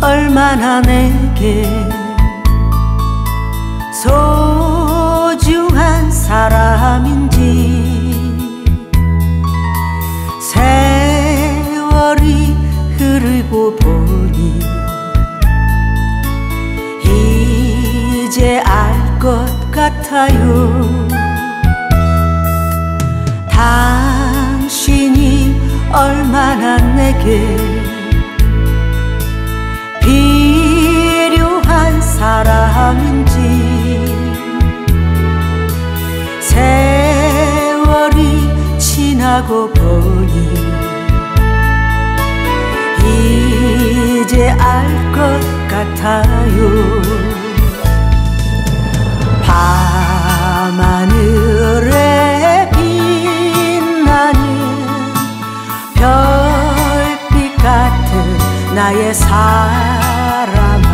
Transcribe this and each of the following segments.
얼마나 내게 소중한 사람인지. 세월이 흐르고 보니 이제 알 것 같아요. 당신이 얼마나 내게 지나고 보니 이제 알 것 같아요. 밤하늘에 빛나는 별빛 같은 나의 사랑아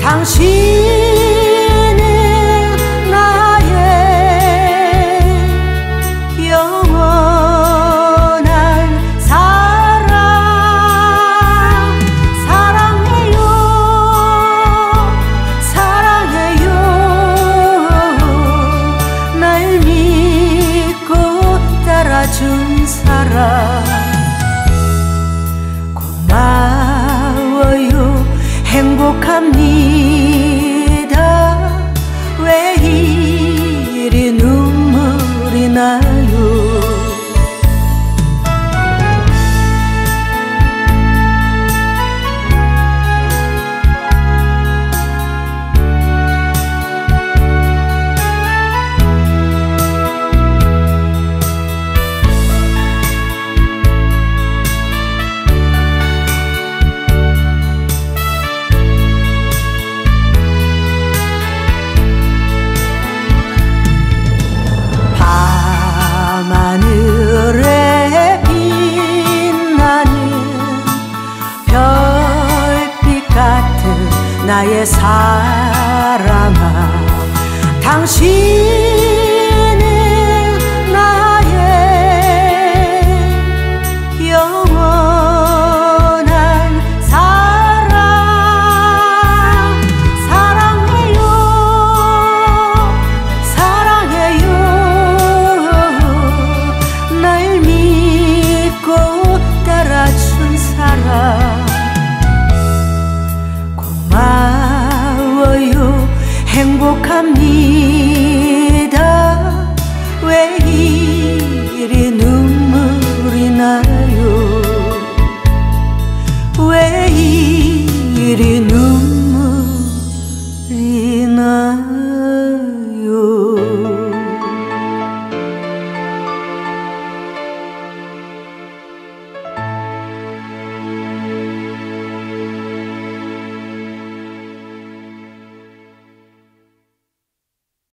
당신 나의 사랑아 당신 행복합니다. 왜 이리 눈물이 나요? 왜 이리